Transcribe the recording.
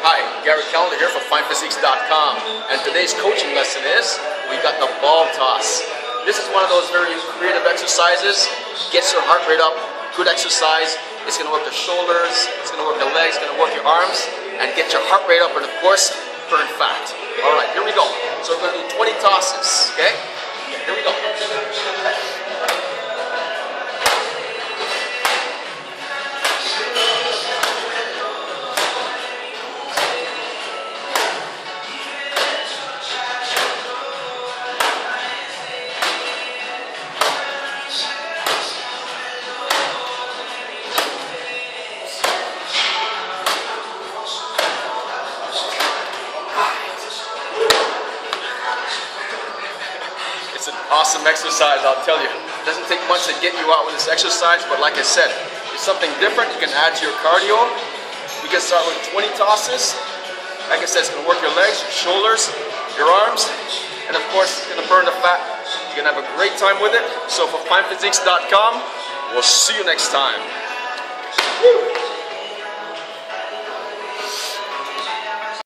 Hi, Gary Callender here for FinePhysiques.com, and today's coaching lesson is we got the ball toss. This is one of those very creative exercises. Gets your heart rate up. Good exercise. It's going to work the shoulders. It's going to work the legs. It's going to work your arms, and get your heart rate up, and of course, burn fat. It's an awesome exercise, I'll tell you. It doesn't take much to get you out with this exercise, but like I said, it's something different you can add to your cardio. You can start with 20 tosses. Like I said, it's gonna work your legs, your shoulders, your arms, and of course, it's gonna burn the fat. You're gonna have a great time with it. So for FinePhysiques.com, we'll see you next time. Woo!